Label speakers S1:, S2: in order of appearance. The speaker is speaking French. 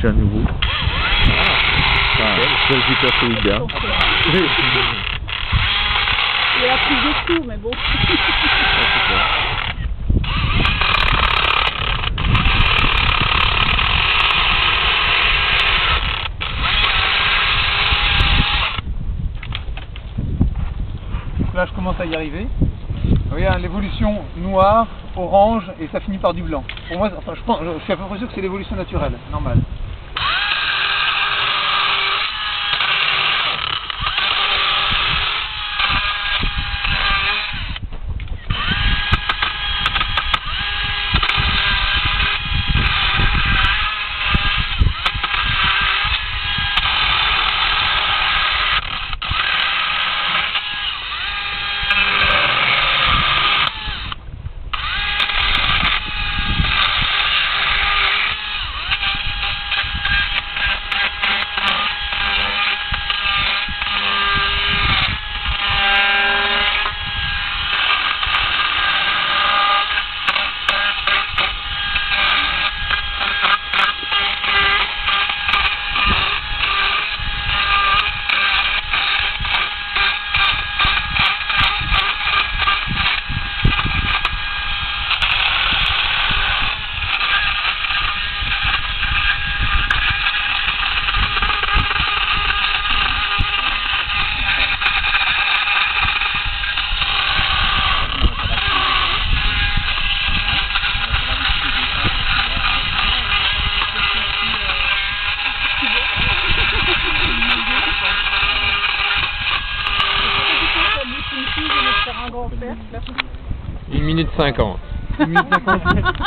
S1: match à nouveau. Ah, c'est super solidaire.
S2: Il a pris des coups, mais bon.
S3: Donc là, je commence à y arriver. Vous voyez, hein, l'évolution noire, orange, et ça finit par du blanc. Pour moi, enfin, je, pense, je suis à peu près sûr que c'est l'évolution naturelle, normale.
S2: Un grand cercle.
S1: Une minute cinquante.